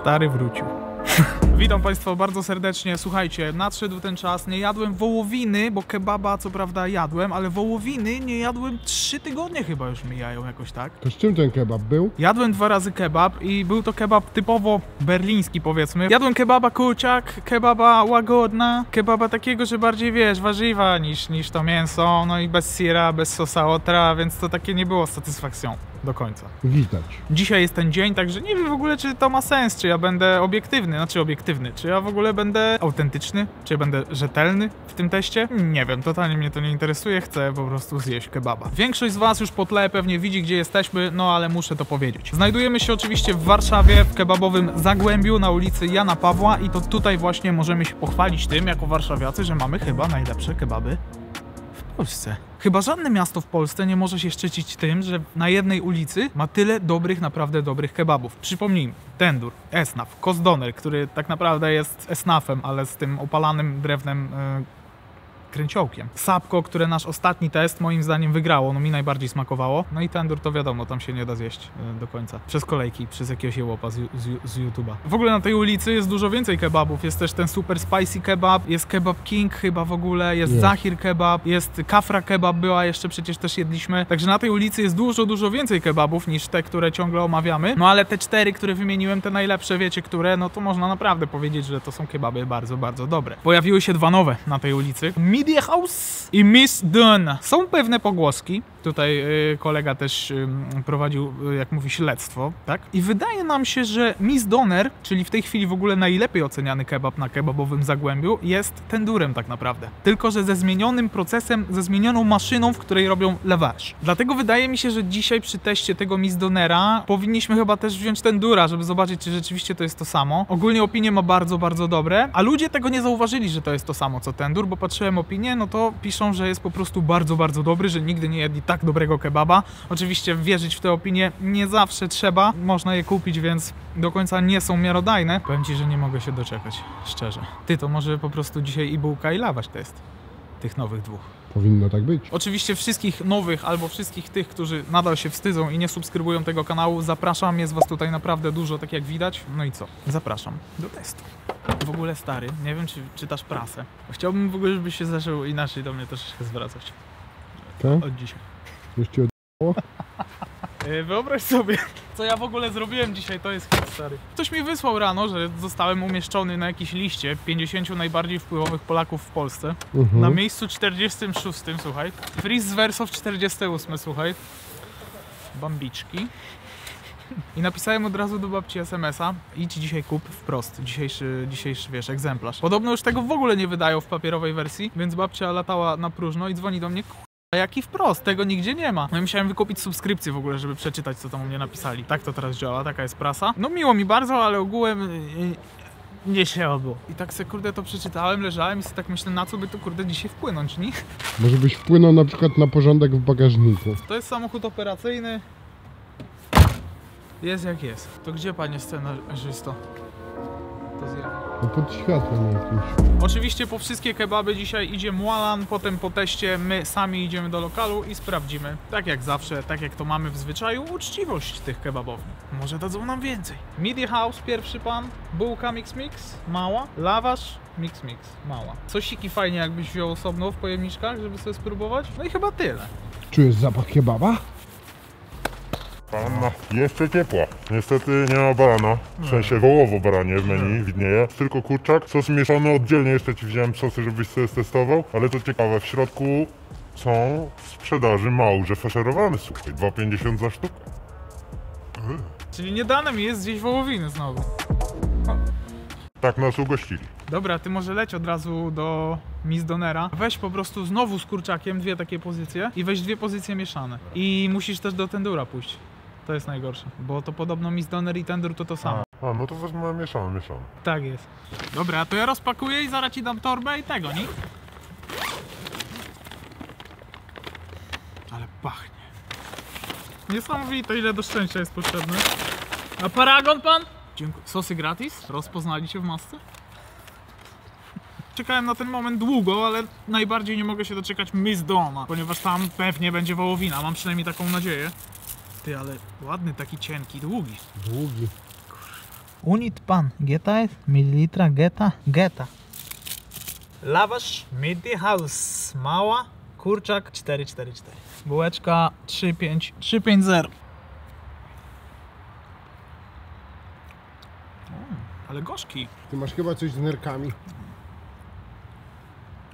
Stary wrócił. Witam Państwa bardzo serdecznie. Słuchajcie, nadszedł ten czas. Nie jadłem wołowiny, bo kebaba co prawda jadłem, ale wołowiny nie jadłem 3 tygodnie chyba już mijają jakoś tak. To z czym ten kebab był? Jadłem dwa razy kebab i był to kebab typowo berliński powiedzmy. Jadłem kebaba kurczak, kebaba łagodna, kebaba takiego, że bardziej wiesz, warzywa niż, niż to mięso, no i bez sira, bez sosa otra, więc to takie nie było satysfakcją do końca. Widać. Dzisiaj jest ten dzień, także nie wiem w ogóle, czy to ma sens, czy ja będę obiektywny, znaczy obiektywny, czy ja w ogóle będę autentyczny, czy ja będę rzetelny w tym teście. Nie wiem, totalnie mnie to nie interesuje, chcę po prostu zjeść kebaba. Większość z Was już po tle pewnie widzi, gdzie jesteśmy, no ale muszę to powiedzieć. Znajdujemy się oczywiście w Warszawie, w kebabowym Zagłębiu na ulicy Jana Pawła i to tutaj właśnie możemy się pochwalić tym, jako warszawiacy, że mamy chyba najlepsze kebaby Polsce. Chyba żadne miasto w Polsce nie może się szczycić tym, że na jednej ulicy ma tyle dobrych, naprawdę dobrych kebabów. Przypomnijmy, Tendur, Esnaf, Kozdoner, który tak naprawdę jest esnafem, ale z tym opalanym drewnem e, kręciołkiem. Sapko, które nasz ostatni test moim zdaniem wygrało, no mi najbardziej smakowało. No i Tendur to wiadomo, tam się nie da zjeść e, do końca. Przez kolejki, przez jakiegoś jełopa z, z, z YouTube'a. W ogóle na tej ulicy jest dużo więcej kebabów. Jest też ten super spicy kebab, jest kebab king chyba w ogóle, jest. Zahir kebab, jest kafra kebab była jeszcze przecież też jedliśmy. Także na tej ulicy jest dużo, dużo więcej kebabów niż te, które ciągle omawiamy. No ale te cztery, które wymieniłem, te najlepsze, wiecie które, no to można naprawdę powiedzieć, że to są kebaby bardzo, bardzo dobre. Pojawiły się dwa nowe na tej ulicy. Media House i Miss Dunn. Są pewne pogłoski. Tutaj y, kolega też y, prowadził, y, jak mówi, śledztwo, tak? I wydaje nam się, że Miss Donner, czyli w tej chwili w ogóle najlepiej oceniany kebab na kebabowym Zagłębiu, jest tendurem tak naprawdę. Tylko, że ze zmienionym procesem, ze zmienioną maszyną, w której robią lavash. Dlatego wydaje mi się, że dzisiaj przy teście tego Miss Donnera powinniśmy chyba też wziąć tendura, żeby zobaczyć, czy rzeczywiście to jest to samo. Ogólnie opinie ma bardzo, bardzo dobre, a ludzie tego nie zauważyli, że to jest to samo co tendur, bo patrzyłem opinie, no to piszą, że jest po prostu bardzo, bardzo dobry, że nigdy nie jedli tak dobrego kebaba. Oczywiście wierzyć w te opinie nie zawsze trzeba, można je kupić, więc do końca nie są miarodajne. Powiem Ci, że nie mogę się doczekać, szczerze. Ty, to może po prostu dzisiaj i bułka i lawasz test tych nowych dwóch. Powinno tak być. Oczywiście wszystkich nowych albo wszystkich tych, którzy nadal się wstydzą i nie subskrybują tego kanału, zapraszam. Jest was tutaj naprawdę dużo, tak jak widać. No i co? Zapraszam do testu. W ogóle stary, nie wiem czy czytasz prasę. Chciałbym w ogóle, żebyś się zaczął inaczej do mnie troszeczkę zwracać. Tak? Od dzisiaj. Już ci od... Yy, Wyobraź sobie, co ja w ogóle zrobiłem dzisiaj, to jest hit stary. Ktoś mi wysłał rano, że zostałem umieszczony na jakiejś liście 50 najbardziej wpływowych Polaków w Polsce. Mhm. Na miejscu 46, słuchaj. Freeze z Wersow 48, słuchaj. Bambiczki. I napisałem od razu do babci SMS-a idź dzisiaj kup wprost, dzisiejszy, dzisiejszy wiesz, egzemplarz. Podobno już tego w ogóle nie wydają w papierowej wersji, więc babcia latała na próżno i dzwoni do mnie, a jaki wprost? Tego nigdzie nie ma. No i musiałem wykupić subskrypcję w ogóle, żeby przeczytać, co tam u mnie napisali. Tak to teraz działa, taka jest prasa. No miło mi bardzo, ale ogółem y, y, nie się obu. I tak se kurde to przeczytałem, leżałem i sobie tak myślę, na co by to kurde dzisiaj wpłynąć, nie? Może byś wpłynął na przykład na porządek w bagażniku. To jest samochód operacyjny. Jest jak jest. To gdzie panie scenarzysto? To zjemy. No pod światłem jakimś. Oczywiście po wszystkie kebaby dzisiaj idzie Mualan, potem po teście my sami idziemy do lokalu i sprawdzimy, tak jak zawsze, tak jak to mamy w zwyczaju, uczciwość tych kebabowni. Może dadzą nam więcej. Media House, pierwszy pan, bułka mix mix, mała, lawasz, mix mix, mała. Sosiki fajnie jakbyś wziął osobno w pojemniczkach, żeby sobie spróbować. No i chyba tyle. Czujesz zapach kebaba? Panna jeszcze ciepła. Niestety nie ma barana. W sensie wołowo baranie w menu widnieje. Tylko kurczak. Sos mieszany oddzielnie jeszcze ci wziąłem sosy, żebyś sobie testował. Ale to ciekawe, w środku są w sprzedaży małże faszerowane, słuchaj. 2,50 za sztukę. Czyli nie dane mi jest zjeść wołowiny znowu. Tak nas ugościli. Dobra, ty może leć od razu do Miss Donera. Weź po prostu znowu z kurczakiem dwie takie pozycje i weź dwie pozycje mieszane. I musisz też do tendura pójść. To jest najgorsze, bo to podobno Miss Doner i tendur to to samo. A, no to wezmę mieszane, mieszane. Tak jest. Dobra, to ja rozpakuję i zaraz ci dam torbę i tego, nie? Ale pachnie. Niesamowite, ile do szczęścia jest potrzebne. A paragon pan? Dziękuję. Sosy gratis? Rozpoznali cię w masce? Czekałem na ten moment długo, ale najbardziej nie mogę się doczekać Miss Dona, ponieważ tam pewnie będzie wołowina, mam przynajmniej taką nadzieję. Ty, ale ładny, taki cienki, długi. Długi. Unit pan, geta jest? Mililitra, geta? Geta. Lawasz, Midi House, mała, kurczak 444. Bułeczka 35, 350. Mm, ale gorzki. Ty masz chyba coś z nerkami.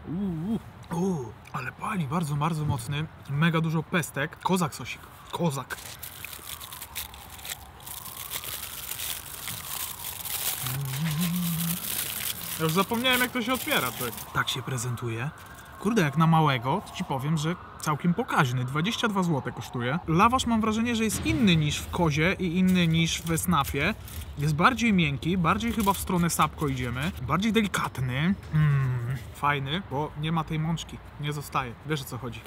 Uuu, uuu, ale pali bardzo, bardzo mocny. Mega dużo pestek. Kozak sosik. Kozak. Ja już zapomniałem jak to się otwiera, czek. Tak się prezentuje. Kurde, jak na małego, to ci powiem, że całkiem pokaźny. 22 zł kosztuje. Lawasz mam wrażenie, że jest inny niż w kozie i inny niż w snafie. Jest bardziej miękki, bardziej chyba w stronę sapko idziemy. Bardziej delikatny. Mm, fajny, bo nie ma tej mączki. Nie zostaje. Wiesz o co chodzi.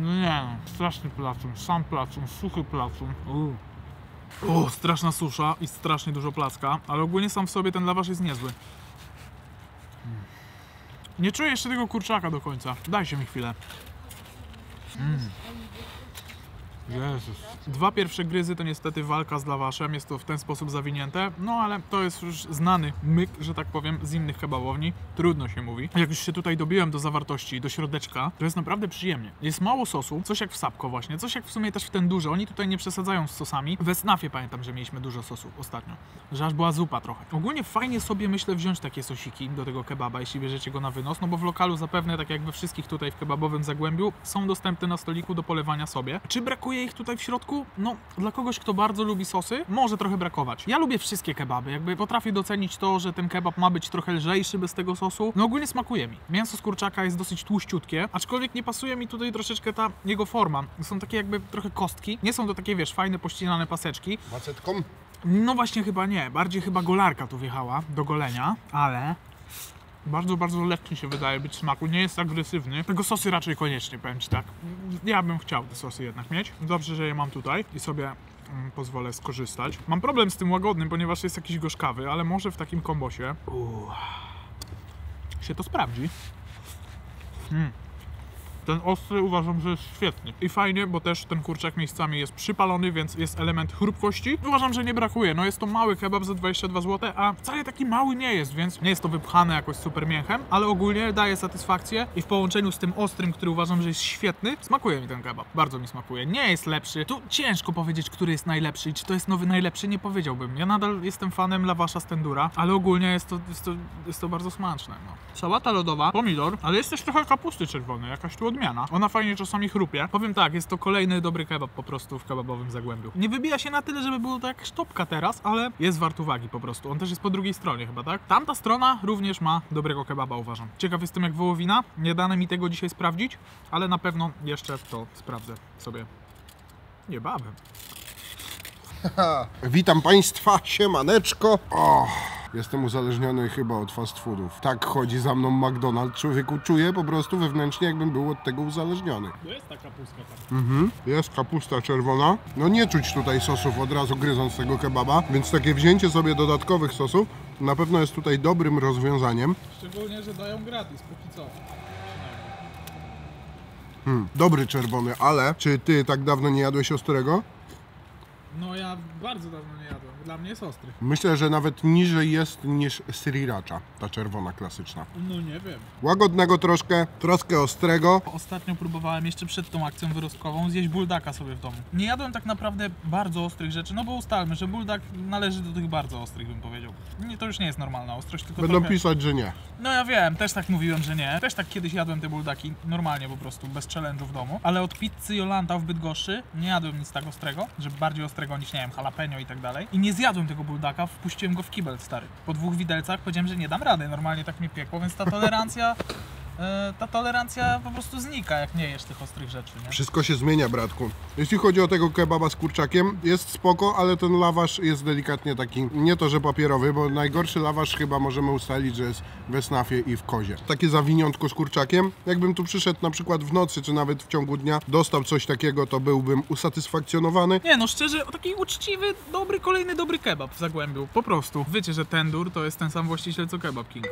No nie, straszny placun, sam placun, suchy placun. O, straszna susza i strasznie dużo placka, ale ogólnie sam w sobie ten lawasz jest niezły. Nie czuję jeszcze tego kurczaka do końca. Dajcie mi chwilę. Mm. Jezus. Dwa pierwsze gryzy to niestety walka z lawaszem, jest to w ten sposób zawinięte, no ale to jest już znany myk, że tak powiem, z innych kebabowni. Trudno się mówi. Jak już się tutaj dobiłem do zawartości, do środeczka, to jest naprawdę przyjemnie. Jest mało sosu, coś jak w sapko właśnie, coś jak w sumie też w ten duży. Oni tutaj nie przesadzają z sosami. We snafie pamiętam, że mieliśmy dużo sosu ostatnio, że aż była zupa trochę. Ogólnie fajnie sobie myślę wziąć takie sosiki do tego kebaba, jeśli bierzecie go na wynos, no bo w lokalu zapewne, tak jak we wszystkich tutaj w kebabowym Zagłębiu, są dostępne na stoliku do polewania sobie. Czy brakuje ich tutaj w środku? No, dla kogoś, kto bardzo lubi sosy, może trochę brakować. Ja lubię wszystkie kebaby, jakby potrafię docenić to, że ten kebab ma być trochę lżejszy bez tego sosu. No ogólnie smakuje mi. Mięso z kurczaka jest dosyć tłuściutkie, aczkolwiek nie pasuje mi tutaj troszeczkę ta jego forma. Są takie jakby trochę kostki. Nie są to takie, wiesz, fajne, pościnane paseczki. Macetką? No właśnie chyba nie. Bardziej chyba golarka tu wjechała do golenia, ale bardzo, bardzo lekki się wydaje być smaku. Nie jest agresywny. Tego sosy raczej koniecznie, powiem Ci tak. Ja bym chciał te sosy jednak mieć. Dobrze, że je mam tutaj i sobie mm, pozwolę skorzystać. Mam problem z tym łagodnym, ponieważ jest jakiś gorzkawy, ale może w takim kombosie uuu, się to sprawdzi. Mm. Ten ostry uważam, że jest świetny. I fajnie, bo też ten kurczak miejscami jest przypalony, więc jest element chrupkości. Uważam, że nie brakuje. No jest to mały kebab za 22 zł, a wcale taki mały nie jest, więc nie jest to wypchane jakoś super mięchem, ale ogólnie daje satysfakcję i w połączeniu z tym ostrym, który uważam, że jest świetny, smakuje mi ten kebab. Bardzo mi smakuje. Nie jest lepszy. Tu ciężko powiedzieć, który jest najlepszy i czy to jest nowy najlepszy, nie powiedziałbym. Ja nadal jestem fanem lawasza z tendura, ale ogólnie jest to, jest to, jest to bardzo smaczne. No. Sałata lodowa, pomidor, ale jest też trochę kapusty czerwonej, jakaś tu odmiana. Ona fajnie czasami chrupie. Powiem tak, jest to kolejny dobry kebab po prostu w kebabowym Zagłębiu. Nie wybija się na tyle, żeby było to jakaś topka teraz, ale jest wart uwagi po prostu. On też jest po drugiej stronie chyba, tak? Tamta strona również ma dobrego kebaba, uważam. Ciekaw jestem jak wołowina. Nie dane mi tego dzisiaj sprawdzić, ale na pewno jeszcze to sprawdzę sobie niebawem. Witam Państwa, siemaneczko. O, jestem uzależniony chyba od fast foodów. Tak chodzi za mną McDonald's. Człowieku czuję po prostu wewnętrznie, jakbym był od tego uzależniony. To jest taka pustka tam. Mhm. Jest kapusta czerwona. No nie czuć tutaj sosów od razu gryząc tego kebaba, więc takie wzięcie sobie dodatkowych sosów na pewno jest tutaj dobrym rozwiązaniem. Szczególnie, że dają gratis, póki co. Hmm, dobry czerwony, ale czy ty tak dawno nie jadłeś ostrego? No ja bardzo dawno nie jadłem. Dla mnie jest ostry. Myślę, że nawet niżej jest niż sriracha, ta czerwona klasyczna. No nie wiem. Łagodnego troszkę, troszkę ostrego. Ostatnio próbowałem jeszcze przed tą akcją wyrostkową zjeść buldaka sobie w domu. Nie jadłem tak naprawdę bardzo ostrych rzeczy, no bo ustalmy, że buldak należy do tych bardzo ostrych, bym powiedział. Nie, to już nie jest normalna ostrość, tylko Będą trochę... pisać, że nie. No ja wiem, też tak mówiłem, że nie. Też tak kiedyś jadłem te buldaki normalnie po prostu, bez challenge'u w domu. Ale od pizzy Jolanta w Bydgoszczy nie jadłem nic tak ostrego, że bardziej ostrego niż, nie wiem, jalapeno i tak dalej. I nie zjadłem tego buldaka, wpuściłem go w kibel, stary. Po dwóch widelcach powiedziałem, że nie dam rady, normalnie tak mnie piekło, więc ta tolerancja ta tolerancja po prostu znika, jak nie jesz tych ostrych rzeczy, nie? Wszystko się zmienia, bratku. Jeśli chodzi o tego kebaba z kurczakiem, jest spoko, ale ten lawasz jest delikatnie taki, nie to, że papierowy, bo najgorszy lawasz chyba możemy ustalić, że jest we snafie i w kozie. Takie zawiniątko z kurczakiem, jakbym tu przyszedł na przykład w nocy, czy nawet w ciągu dnia, dostał coś takiego, to byłbym usatysfakcjonowany. Nie no, szczerze, taki uczciwy, dobry, kolejny dobry kebab w Zagłębiu, po prostu. Wiecie, że Tendur to jest ten sam właściciel co Kebab King.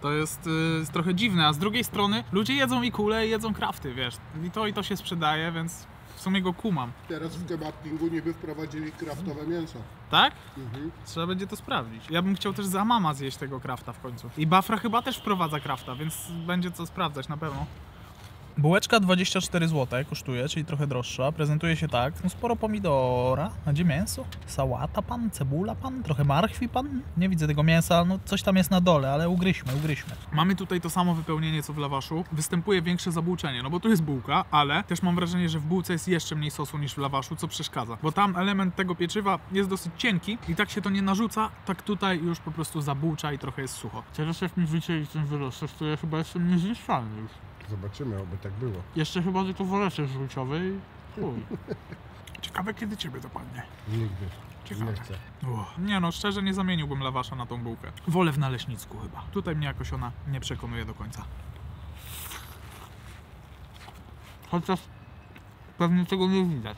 To jest, y, jest trochę dziwne, a z drugiej strony ludzie jedzą i kule i jedzą krafty, wiesz. I to i to się sprzedaje, więc w sumie go kumam. Teraz w kebabingu niby wprowadzili kraftowe mięso. Tak? Trzeba będzie to sprawdzić. Ja bym chciał też za mama zjeść tego krafta w końcu. I Bafra chyba też wprowadza krafta, więc będzie co sprawdzać na pewno. Bułeczka 24 zł kosztuje, czyli trochę droższa. Prezentuje się tak. No sporo pomidora. A gdzie mięso? Sałata pan? Cebula pan? Trochę marchwi pan? Nie widzę tego mięsa, no coś tam jest na dole, ale ugryźmy, ugryźmy. Mamy tutaj to samo wypełnienie co w lawaszu. Występuje większe zabłuczenie, no bo tu jest bułka, ale też mam wrażenie, że w bułce jest jeszcze mniej sosu niż w lawaszu, co przeszkadza. Bo tam element tego pieczywa jest dosyć cienki i tak się to nie narzuca, tak tutaj już po prostu zabłucza i trochę jest sucho. Teraz szef mi wycięli ten wyrostek, to ja chyba jestem niezniszczalny już. Zobaczymy, oby tak było. Jeszcze chyba tylko woreczek żółciowy i chuj. Ciekawe kiedy ciebie dopadnie. Nigdy. Ciekawe. Nie chcę. Uch. Nie no, szczerze nie zamieniłbym lawasza na tą bułkę. Wolę w naleśnicku chyba. Tutaj mnie jakoś ona nie przekonuje do końca. Chociaż pewnie tego nie widać.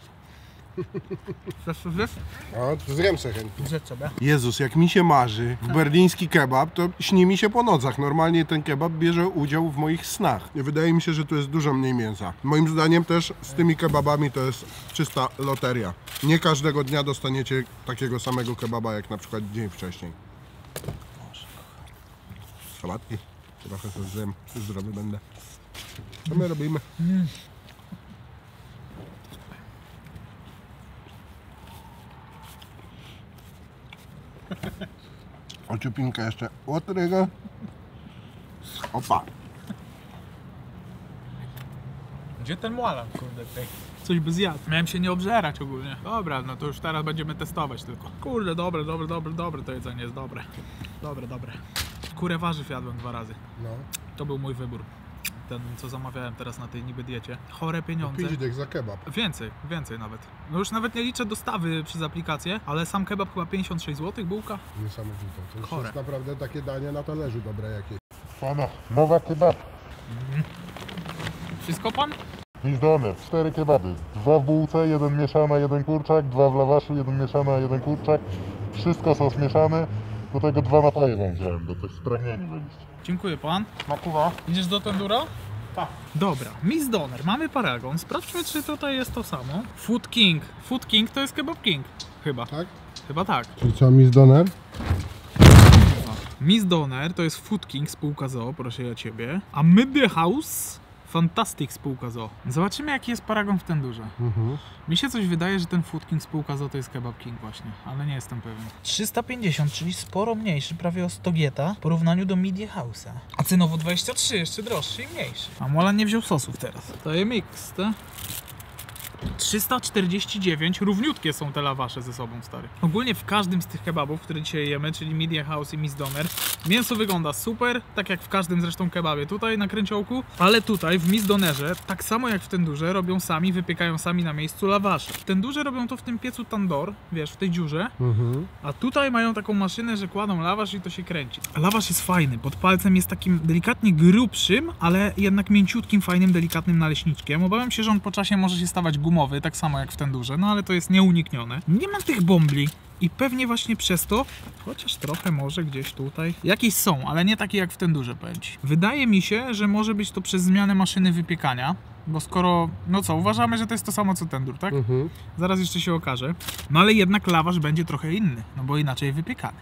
Chcesz to zjeść? O, to zjem se chętnie. Zjedz sobie. Jezus, jak mi się marzy w berliński kebab, to śni mi się po nocach. Normalnie ten kebab bierze udział w moich snach. I Wydaje mi się, że tu jest dużo mniej mięsa. Moim zdaniem też z tymi kebabami to jest czysta loteria. Nie każdego dnia dostaniecie takiego samego kebaba jak na przykład dzień wcześniej. Sałatki. Trochę sobie zjem. Zdrowy będę. Co my robimy? Ociupinkę jeszcze łotrego. Opa. Gdzie ten mualan, kurde, tej? Coś by zjadł. Miałem się nie obżerać ogólnie. Dobra, no to już teraz będziemy testować tylko. Kurde, dobre, dobre, dobre, dobre to jedzenie jest dobre. Dobre, dobre. Kurę warzyw jadłem dwa razy. No. To był mój wybór. Ten, co zamawiałem teraz na tej niby diecie. Chore pieniądze. 5 dych za kebab. Więcej, więcej nawet. No już nawet nie liczę dostawy przez aplikację, ale sam kebab chyba 56 zł, bułka. Niesamowite. To już Chore. jest naprawdę takie danie na talerzu dobre jakieś. Pana, mowa kebab. Wszystko pan? Wizdony, cztery kebaby. Dwa w bułce, jeden mieszana, jeden kurczak, dwa w lawaszu, jeden mieszana, jeden kurczak. Wszystko sos mieszany. Do tego dwa napoje wam wziąłem, bo też spragnieni byliście. Dziękuję pan. Makuwa? Idziesz do Tendura? Tak. Dobra, Miss Donner, mamy paragon. Sprawdźmy, czy tutaj jest to samo. Food King. Food King to jest Kebab King. Chyba. Tak? Chyba tak. Czyli co, Miss Donner? Miss Donner to jest Food King spółka ZOO, proszę ja ciebie. A Midday House Fantastic spółka ZOO. Zobaczymy, jaki jest paragon w Tendurze. Mhm. Mi się coś wydaje, że ten Food King spółka ZOO to jest Kebab King właśnie, ale nie jestem pewien. 350, czyli sporo mniejszy, prawie o 100 gieta w porównaniu do Media House'a. A cenowo 23, jeszcze droższy i mniejszy. A Mola nie wziął sosów teraz. To jest mix, tak? 349, równiutkie są te lawasze ze sobą, stary. Ogólnie w każdym z tych kebabów, które dzisiaj jemy, czyli Media House i Miss Donner, mięso wygląda super, tak jak w każdym zresztą kebabie tutaj na kręciołku, ale tutaj w Miss Donnerze, tak samo jak w tendurze, robią sami, wypiekają sami na miejscu lawasze. W tendurze robią to w tym piecu tandor, wiesz, w tej dziurze, Mhm. a tutaj mają taką maszynę, że kładą lawasz i to się kręci. Lawasz jest fajny, pod palcem jest takim delikatnie grubszym, ale jednak mięciutkim, fajnym, delikatnym naleśniczkiem. Obawiam się, że on po czasie może się stawać gumowy, tak samo jak w tendurze, no ale to jest nieuniknione. Nie mam tych bombli. I pewnie właśnie przez to, chociaż trochę może gdzieś tutaj, jakieś są, ale nie takie jak w tendurze powiem ci. Wydaje mi się, że może być to przez zmianę maszyny wypiekania, bo skoro, no co, uważamy, że to jest to samo co tendur, tak? Mhm. Zaraz jeszcze się okaże. No ale jednak lawasz będzie trochę inny, no bo inaczej wypiekany.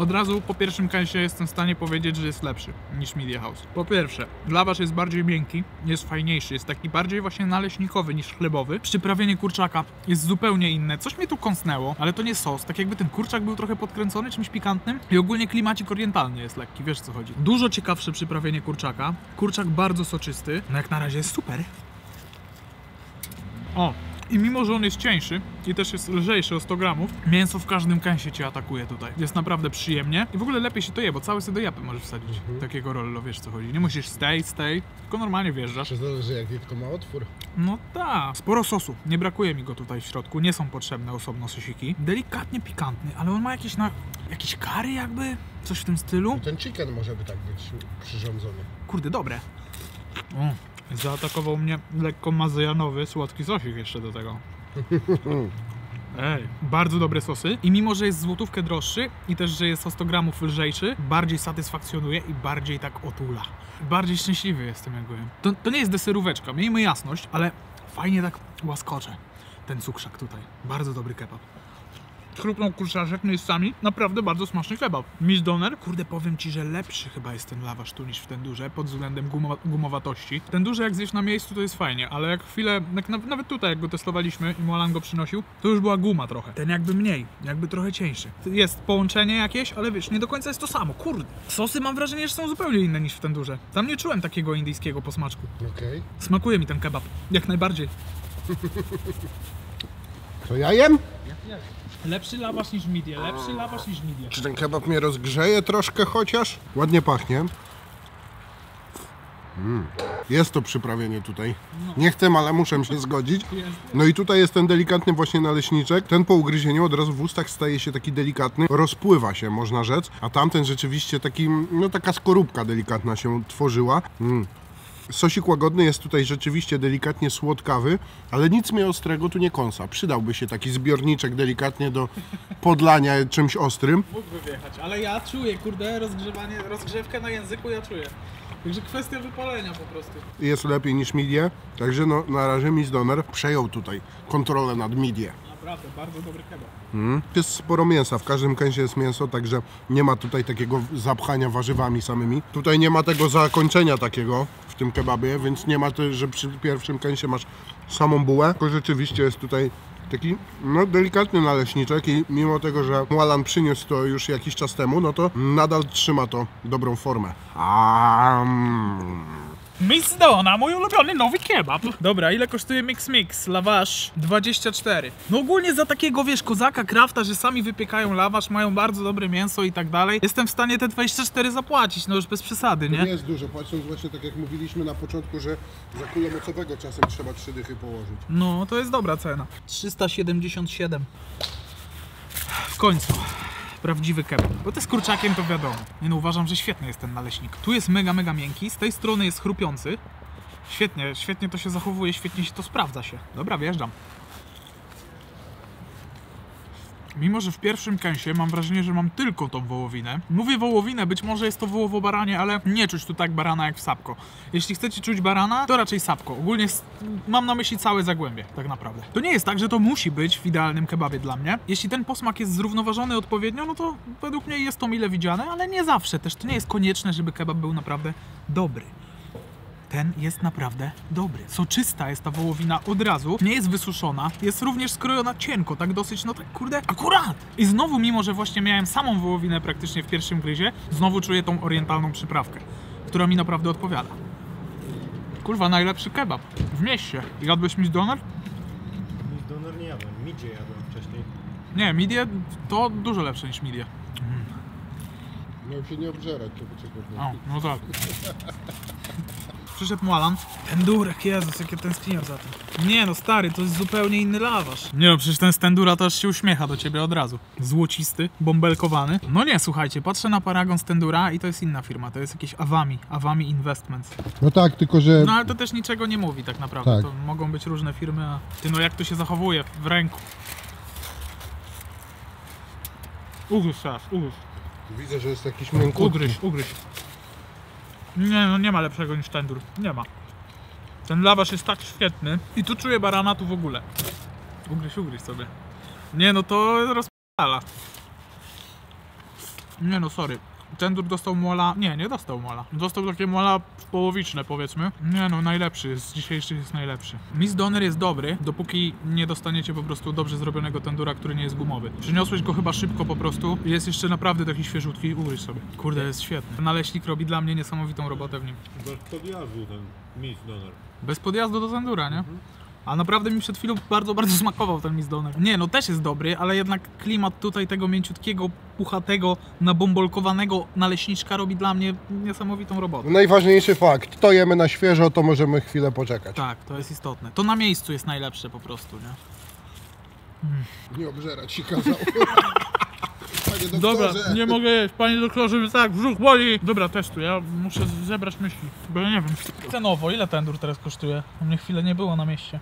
Od razu po pierwszym kęsie jestem w stanie powiedzieć, że jest lepszy niż Media House. Po pierwsze, lawasz jest bardziej miękki, jest fajniejszy, jest taki bardziej właśnie naleśnikowy niż chlebowy. Przyprawienie kurczaka jest zupełnie inne. Coś mnie tu kąsnęło, ale to nie sos. Tak jakby ten kurczak był trochę podkręcony czymś pikantnym i ogólnie klimacik orientalny jest lekki, wiesz co chodzi. Dużo ciekawsze przyprawienie kurczaka. Kurczak bardzo soczysty. No jak na razie jest super. O, I mimo, że on jest cieńszy i też jest lżejszy o 100 gramów, mięso w każdym kęsie cię atakuje tutaj. Jest naprawdę przyjemnie i w ogóle lepiej się to je, bo cały sobie do japy możesz wsadzić. Takiego rollo, wiesz co chodzi. Nie musisz stay, stay, tylko normalnie wjeżdżasz. Czy zależy jaki kto ma otwór. No tak. Sporo sosu. Nie brakuje mi go tutaj w środku. Nie są potrzebne osobno sosiki. Delikatnie pikantny, ale on ma jakieś na... Jakieś kary jakby? Coś w tym stylu? Ten chicken może by tak być przyrządzony. Kurde, dobre. O, zaatakował mnie lekko mazejanowy, słodki sosik jeszcze do tego. Ej, bardzo dobre sosy i mimo, że jest złotówkę droższy i też, że jest o 100 gramów lżejszy, bardziej satysfakcjonuje i bardziej tak otula. Bardziej szczęśliwy jestem jakby. To, to nie jest deseróweczka, miejmy jasność, ale fajnie tak łaskocze ten cukrzak tutaj. Bardzo dobry kebab. Chrupnął kurczaczek miejscami, naprawdę bardzo smaczny kebab. Miss Doner, kurde powiem Ci, że lepszy chyba jest ten lawasz tu niż w ten duże, pod względem gumowa- gumowatości. Ten duży jak zjesz na miejscu to jest fajnie, ale jak chwilę, jak na, nawet tutaj jak go testowaliśmy i Molan go przynosił, to już była guma trochę. Ten jakby mniej, jakby trochę cieńszy. Jest połączenie jakieś, ale wiesz, nie do końca jest to samo, kurde. Sosy mam wrażenie, że są zupełnie inne niż w ten duże. Tam nie czułem takiego indyjskiego posmaczku. Okej. Smakuje mi ten kebab, jak najbardziej. To ja jem? Lepszy lawasz niż midie, lepszy lawasz niż midie. Czy ten kebab mnie rozgrzeje troszkę chociaż? Ładnie pachnie. Mm. Jest to przyprawienie tutaj. Nie chcę, ale muszę się zgodzić. No i tutaj jest ten delikatny właśnie naleśniczek. Ten po ugryzieniu od razu w ustach staje się taki delikatny, rozpływa się, można rzec. A tamten rzeczywiście taki, no taka skorupka delikatna się tworzyła. Mm. Sosik łagodny jest tutaj rzeczywiście delikatnie słodkawy, ale nic mnie ostrego tu nie kąsa. Przydałby się taki zbiorniczek delikatnie do podlania czymś ostrym. Mógłby wjechać, ale ja czuję, kurde, rozgrzewanie, rozgrzewkę na języku ja czuję. Także kwestia wypalenia po prostu. Jest lepiej niż midie, także no, na razie Miss Donner przejął tutaj kontrolę nad midie. Naprawdę, bardzo dobry kebab. Mm. Jest sporo mięsa, w każdym kęsie jest mięso, także nie ma tutaj takiego zapchania warzywami samymi. Tutaj nie ma tego zakończenia takiego tym kebabie, więc nie ma też, że przy pierwszym kęsie masz samą bułę, tylko rzeczywiście jest tutaj taki no, delikatny naleśniczek i mimo tego, że Mualan przyniósł to już jakiś czas temu, no to nadal trzyma to dobrą formę. Miss Dona, mój ulubiony nowy kebab. Dobra, ile kosztuje Mix Mix? Lawasz 24. No ogólnie za takiego, wiesz, kozaka, krafta, że sami wypiekają lawasz, mają bardzo dobre mięso i tak dalej. Jestem w stanie te 24 zapłacić, no już bez przesady, Nie nie? jest dużo, patrząc właśnie tak jak mówiliśmy na początku, że za kulę mocowego czasem trzeba trzy dychy położyć. No, to jest dobra cena. 377. W końcu. Prawdziwy kebab. Bo te z kurczakiem to wiadomo. Nie no, uważam, że świetny jest ten naleśnik. Tu jest mega, mega miękki, z tej strony jest chrupiący. Świetnie, świetnie to się zachowuje, świetnie się to sprawdza się. Dobra, wjeżdżam. Mimo, że w pierwszym kęsie mam wrażenie, że mam tylko tą wołowinę. Mówię wołowinę, być może jest to wołowo baranie, ale nie czuć tu tak barana jak w sapko. Jeśli chcecie czuć barana, to raczej sapko. Ogólnie mam na myśli całe zagłębie, tak naprawdę. To nie jest tak, że to musi być w idealnym kebabie dla mnie. Jeśli ten posmak jest zrównoważony odpowiednio, no to według mnie jest to mile widziane, ale nie zawsze. Też to nie jest konieczne, żeby kebab był naprawdę dobry ten jest naprawdę dobry. Soczysta jest ta wołowina od razu, nie jest wysuszona, jest również skrojona cienko, tak dosyć, no tak kurde, akurat! I znowu, mimo że właśnie miałem samą wołowinę praktycznie w pierwszym gryzie, znowu czuję tą orientalną przyprawkę, która mi naprawdę odpowiada. Kurwa, najlepszy kebab w mieście. Jadłeś mi doner? Nic doner nie jadłem, midzie jadłem wcześniej. Nie, midie to dużo lepsze niż midie. Miał się nie obżerać, to poczekaj. O, no tak. Przyszedł Mualan. Endurek, Jezus, jakie tęskniłem za tym. Nie no, stary, to jest zupełnie inny lawasz. Nie no, przecież ten Stendura to aż się uśmiecha do ciebie od razu. Złocisty, bąbelkowany. No nie, słuchajcie, patrzę na paragon Stendura i to jest inna firma, to jest jakieś Avami, Avami Investments. No tak, tylko że No ale to też niczego nie mówi tak naprawdę, Tak. to mogą być różne firmy, a... Ty no jak to się zachowuje w ręku. Ugryź teraz, ugryź. widzę, że jest jakiś miękki. Ugryź, ugryź. Nie, no nie ma lepszego niż tendur. Nie ma. Ten lawasz jest tak świetny. I tu czuję barana, tu w ogóle. Ugryź, ugryź sobie. Nie, no to rozpala. Nie no, sorry. Tendur dostał mola... Nie, nie dostał mola. Dostał takie mola połowiczne, powiedzmy. Nie no, najlepszy. Z dzisiejszych jest najlepszy. Miss Donner jest dobry, dopóki nie dostaniecie po prostu dobrze zrobionego tendura, który nie jest gumowy. Przyniosłeś go chyba szybko po prostu. Jest jeszcze naprawdę taki świeżutki. Ugryź sobie. Kurde, jest świetny. Naleśnik robi dla mnie niesamowitą robotę w nim. Bez podjazdu ten miś doner. Bez podjazdu do tendura, nie? A naprawdę mi przed chwilą bardzo, bardzo smakował ten Mizdoner. Nie, no też jest dobry, ale jednak klimat tutaj tego mięciutkiego, puchatego, nabombolkowanego naleśniczka robi dla mnie niesamowitą robotę. Najważniejszy fakt, to jemy na świeżo, to możemy chwilę poczekać. Tak, to jest istotne. To na miejscu jest najlepsze po prostu, nie? Nie obżerać się kazał. Panie Dobra, doktorze. nie mogę jeść. Panie doktorze, tak, brzuch boli. Dobra, testuj, ja muszę zebrać myśli, bo ja nie wiem. Cenowo, ile ten dur teraz kosztuje? U mnie chwilę nie było na mieście.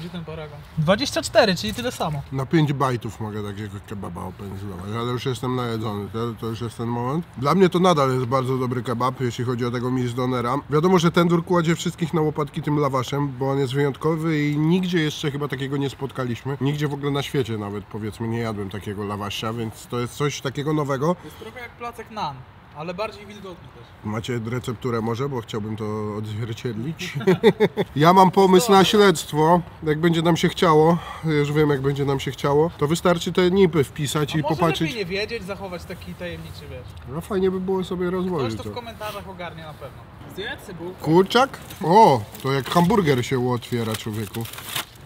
Gdzie ten paragon? 24, czyli tyle samo. Na 5 bajtów mogę takiego kebaba opędzlować, ale już jestem najedzony, to, to już jest ten moment. Dla mnie to nadal jest bardzo dobry kebab, jeśli chodzi o tego Donera. Wiadomo, że ten dur kładzie wszystkich na łopatki tym lawaszem, bo on jest wyjątkowy i nigdzie jeszcze chyba takiego nie spotkaliśmy. Nigdzie w ogóle na świecie nawet, powiedzmy, nie jadłem takiego lawasza, więc to jest coś takiego nowego. Jest trochę jak placek nan, ale bardziej wilgotny też. Macie recepturę może, bo chciałbym to odzwierciedlić. ja mam pomysł na śledztwo, jak będzie nam się chciało, już wiem jak będzie nam się chciało, to wystarczy te nipy wpisać i popatrzeć. nie wiedzieć, zachować taki tajemniczy wiesz. No fajnie by było sobie Ktoś rozwozić to to. w komentarzach ogarnie na pewno. Zjedz cebulkę. Kurczak? O, to jak hamburger się otwiera człowieku.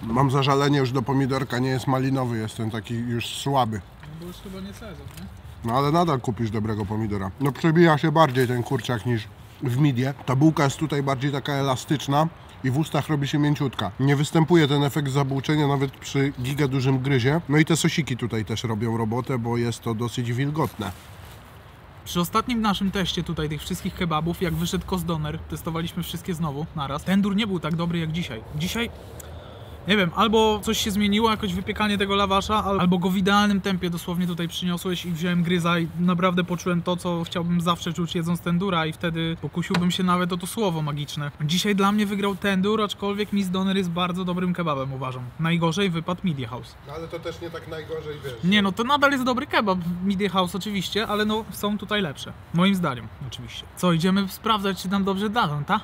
Mam zażalenie już do pomidorka, nie jest malinowy, jestem taki już słaby. Bo już chyba nie sezon, nie? No ale nadal kupisz dobrego pomidora. No przebija się bardziej ten kurczak niż w midie. Ta bułka jest tutaj bardziej taka elastyczna i w ustach robi się mięciutka. Nie występuje ten efekt zabłuczenia nawet przy giga dużym gryzie. No i te sosiki tutaj też robią robotę, bo jest to dosyć wilgotne. Przy ostatnim naszym teście tutaj tych wszystkich kebabów, jak wyszedł Kosdoner, testowaliśmy wszystkie znowu naraz. Ten dur nie był tak dobry jak dzisiaj. Dzisiaj, nie wiem, albo coś się zmieniło, jakoś wypiekanie tego lawasza, al- albo go w idealnym tempie dosłownie tutaj przyniosłeś i wziąłem gryza i naprawdę poczułem to, co chciałbym zawsze czuć jedząc tendura i wtedy pokusiłbym się nawet o to słowo magiczne. Dzisiaj dla mnie wygrał tendur, aczkolwiek Miss Doner jest bardzo dobrym kebabem, uważam. Najgorzej wypadł Media House. No ale to też nie tak najgorzej, wiesz. Nie no, to nadal jest dobry kebab, Media House oczywiście, ale no są tutaj lepsze. Moim zdaniem, oczywiście. Co, idziemy sprawdzać, czy nam dobrze dadzą, ta?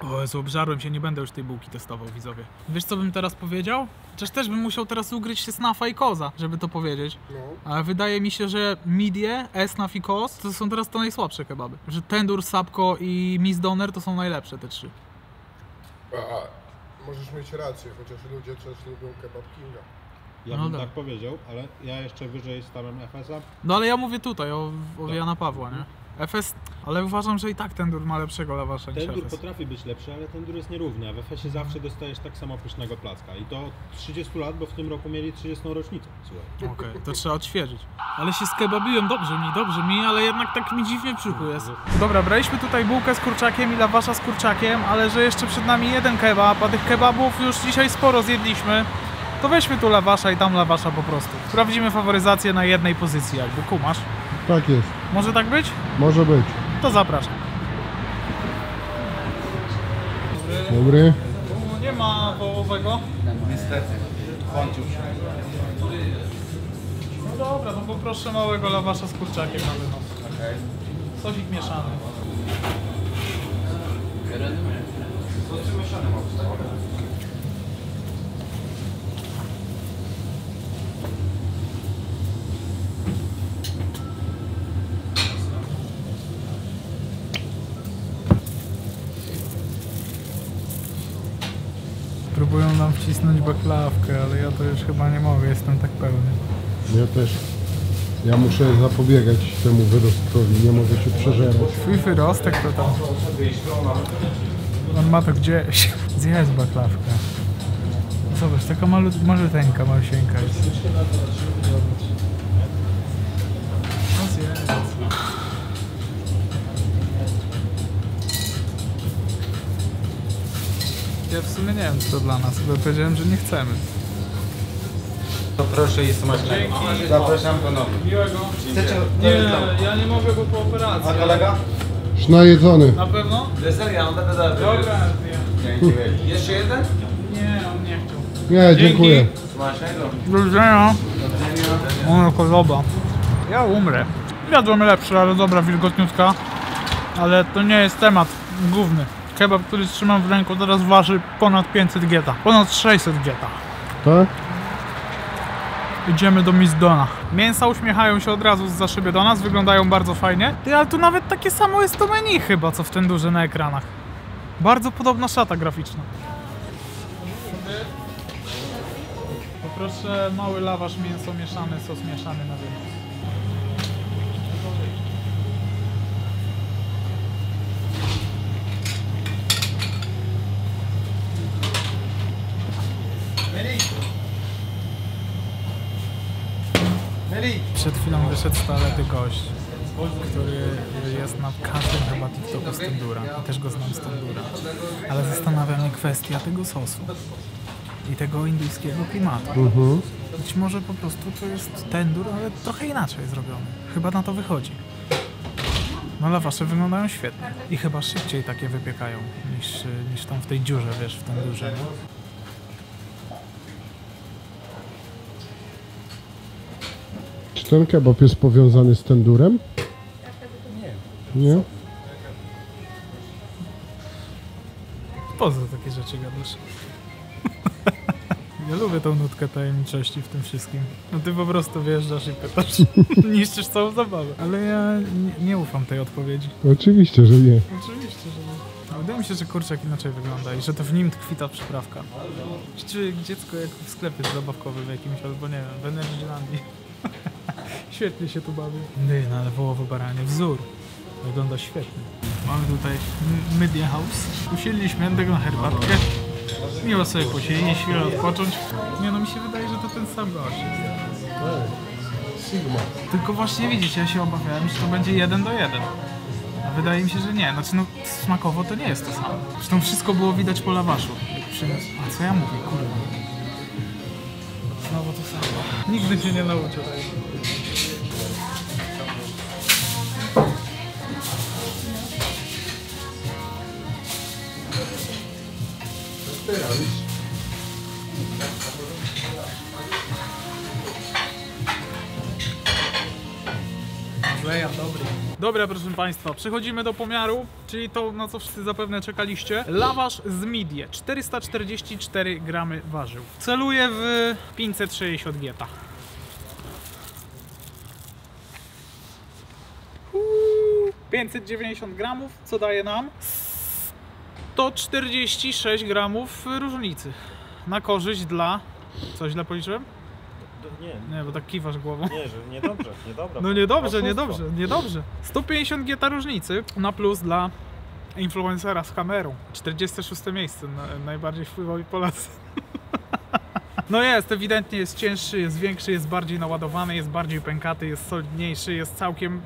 Tak. O Jezu, obżarłem się, nie będę już tej bułki testował, widzowie. Wiesz co bym teraz powiedział? Chociaż też bym musiał teraz ugryźć się snafa i koza, żeby to powiedzieć. No. Ale wydaje mi się, że midie, esnaf i koz to są teraz to najsłabsze kebaby. Że tendur, sapko i miss doner to są najlepsze te trzy. A, możesz mieć rację, chociaż ludzie też lubią kebab Kinga. Ja No bym dobra. tak powiedział, ale ja jeszcze wyżej stawiam FS-a. No ale ja mówię tutaj o, o Tak. Jana Pawła, nie? FS, ale uważam, że i tak tendur ma lepszego lawasza niż Ten dur FS. potrafi być lepszy, ale ten dur jest nierówny, a w FS-ie zawsze dostajesz tak samo pysznego placka. I to od 30 lat, bo w tym roku mieli 30 rocznicę. Słuchaj. Okej, to trzeba odświeżyć. Ale się skebabiłem, dobrze mi, dobrze mi, ale jednak tak mi dziwnie w brzuchu jest. Dobra, braliśmy tutaj bułkę z kurczakiem i lawasza z kurczakiem, ale że jeszcze przed nami jeden kebab, a tych kebabów już dzisiaj sporo zjedliśmy, to weźmy tu lawasza i tam lawasza po prostu. Sprawdzimy faworyzację na jednej pozycji jakby, kumasz. Tak jest, Może tak być? może być. To zapraszam. Dobry. Nie ma wołowego? Niestety, kończył się. No dobra, to poproszę małego lawasza z kurczakiem na wynos. Sosik mieszany. Próbują nam wcisnąć baklawkę, ale ja to już chyba nie mogę, jestem tak pełny. Ja też. Ja muszę zapobiegać temu wyrostkowi, nie mogę się przeżerać. Twój wyrostek to tam. On ma to gdzieś. Zjedz baklawkę. Zobacz, taka malu, maluteńka, malusieńka jest. Ja w sumie nie wiem, co to dla nas, ale powiedziałem, że nie chcemy. To proszę i smacznego. Zapraszam ponownie. Miłego. Chcecie Nie, ja nie mogę, bo po operacji. A kolega? Już najedzony. Na pewno? Deser, ja mam będę Dobra. Dziękuję. Jeszcze jeden? Nie, on nie chciał. Nie, dziękuję. Smacznego. Do widzenia. O, podoba. Ja umrę. Jadłem lepsze, ale dobra, wilgotniutka. Ale to nie jest temat główny. Kebab, który trzymam w ręku teraz waży ponad 500 geta. Ponad 600 geta. Tak? Idziemy do Miss Dona. Mięsa uśmiechają się od razu z szybie do nas, wyglądają bardzo fajnie. Ty, ale tu nawet takie samo jest to menu chyba, co w ten duży na ekranach. Bardzo podobna szata graficzna. Poproszę mały lawasz mięso mieszany, sos mieszany na wynos. Przed chwilą wyszedł z toalety gość, który jest na każdym chyba TikToku z Tendura. I też go znam z Tendura. Ale zastanawia mnie kwestia tego sosu i tego indyjskiego klimatu. Być może po prostu to jest tendur, ale trochę inaczej zrobiony. Chyba na to wychodzi. No lawasze wyglądają świetnie i chyba szybciej takie wypiekają niż, niż tam w tej dziurze, wiesz, w tendurze. No? Czy ten kebab jest powiązany z tendurem? Nie. Nie? Po co takie rzeczy gadasz? Ja lubię tą nutkę tajemniczości w tym wszystkim. No ty po prostu wjeżdżasz i pytasz, niszczysz całą zabawę. Ale ja nie, nie ufam tej odpowiedzi. Oczywiście, że nie. Oczywiście, że nie. Wydaje mi się, że kurczak inaczej wygląda i że to w nim tkwi ta przyprawka. Czy dziecko jak w sklepie zabawkowym jakimś, albo nie wiem, w Energylandii. świetnie się tu bawi. Nie, no ale wołowo baranie, wzór. Wygląda świetnie. Mamy tutaj Media House. Usiedliśmy tego herbatkę. Miło sobie posiedzieć, chwilę odpocząć. Nie no, mi się wydaje, że to ten sam gość jest. Sigma. Tylko właśnie widzicie, ja się obawiałem, że to będzie jeden do jeden. A wydaje mi się, że nie. Znaczy no smakowo to nie jest to samo. Zresztą wszystko było widać po lawaszu. A co ja mówię, kurde. Znowu to samo. Nigdy się nie nauczę tego. Zleja, dobry. Dobra, proszę Państwa, przechodzimy do pomiaru, czyli to, na co wszyscy zapewne czekaliście. Lawasz z midie, 444 gramy ważył. Celuję w 560 gieta. Uuu, 590 gramów, co daje nam 146 gramów różnicy. Na korzyść dla... Co źle policzyłem? Nie, Nie, bo tak kiwasz głową. nie, że niedobrze, niedobrze. No niedobrze, niedobrze, niedobrze. 150 gieta różnicy na plus dla influencera z kamerą. 46 miejsce, na, najbardziej wpływowi Polacy. No jest, ewidentnie jest cięższy, jest większy, jest bardziej naładowany, jest bardziej pękaty, jest solidniejszy, jest całkiem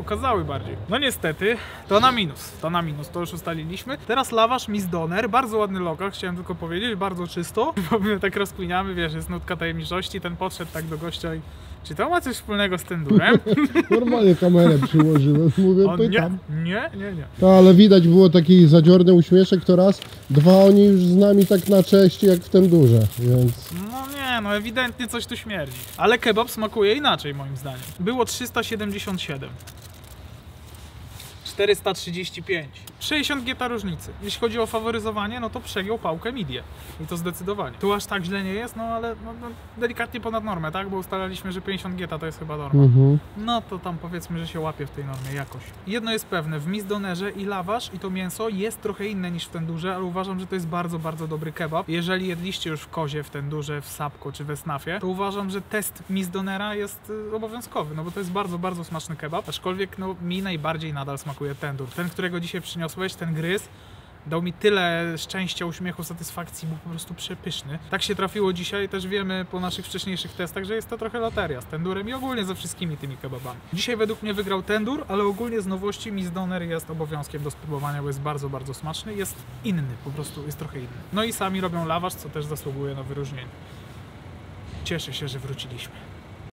okazały bardziej. No niestety, to na minus, to na minus, to już ustaliliśmy. Teraz lawasz Miss Donner, bardzo ładny lokal, chciałem tylko powiedzieć, bardzo czysto, bo my tak rozkminiamy, wiesz, jest nutka tajemniczości, ten podszedł tak do gościa i czy to ma coś wspólnego z tendurem? Normalnie kamerę przyłożyłem, mówię, On nie, pytam. nie, nie, nie. No, ale widać było taki zadziorny uśmieszek to raz. Dwa, oni już z nami tak na cześć jak w tendurze, więc... No nie, no ewidentnie coś tu śmierdzi. Ale kebab smakuje inaczej moim zdaniem. Było 377. 435. 60 gieta różnicy. Jeśli chodzi o faworyzowanie, no to przegiął pałkę midie. I to zdecydowanie. Tu aż tak źle nie jest, no ale no, no, delikatnie ponad normę, tak? Bo ustalaliśmy, że 50 gieta to jest chyba norma. Mhm. No to tam powiedzmy, że się łapie w tej normie jakoś. Jedno jest pewne, w misdonerze i lawasz i to mięso jest trochę inne niż w tendurze, ale uważam, że to jest bardzo, bardzo dobry kebab. Jeżeli jedliście już w kozie, w tendurze, w sapko czy we snafie, to uważam, że test misdonera jest y, obowiązkowy, no bo to jest bardzo, bardzo smaczny kebab, aczkolwiek no mi najbardziej nadal smakuje tendur. Ten, którego dzisiaj przyniosłeś, ten gryz, Dał mi tyle szczęścia, uśmiechu, satysfakcji, był po prostu przepyszny. Tak się trafiło dzisiaj, też wiemy po naszych wcześniejszych testach, że jest to trochę loteria z tendurem i ogólnie ze wszystkimi tymi kebabami. Dzisiaj według mnie wygrał tendur, ale ogólnie z nowości Miss Doner jest obowiązkiem do spróbowania, bo jest bardzo, bardzo smaczny. Jest inny, po prostu jest trochę inny. No i sami robią lawasz, co też zasługuje na wyróżnienie. Cieszę się, że wróciliśmy.